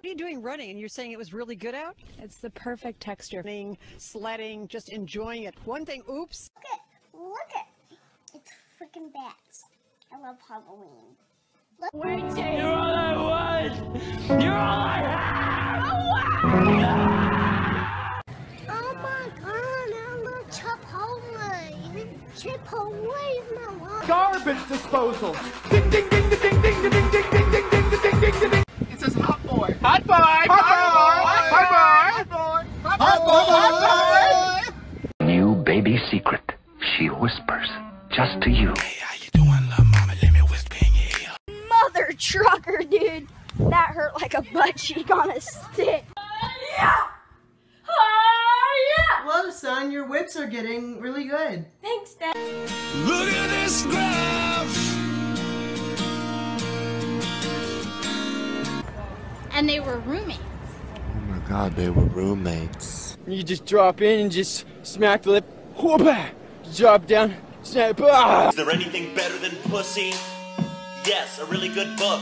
What are you doing running? And you're saying it was really good out? It's the perfect texture. Running, sledding, just enjoying it. One thing, oops. Look at, look at, it's freaking bats. I love Halloween. Look. Wait, you're all I want. You're all I have. Oh, oh my god, I love Chipotle. Chipotle is my love. Garbage disposal. Ding ding ding ding hot boy. Hot boy. Hot boy. Hot boy. Hot boy. New baby secret. She whispers just to you. Mother trucker, dude. That hurt like a butt cheek on a stick. Yeah! yeah! Whoa, son, your whips are getting really good. Thanks, Dad. Look at this graph. And they were roommates. Oh my god, they were roommates. You just drop in and just smack the lip. Whoop! Drop down. Snap. Ah! Is there anything better than pussy? Yes, a really good book.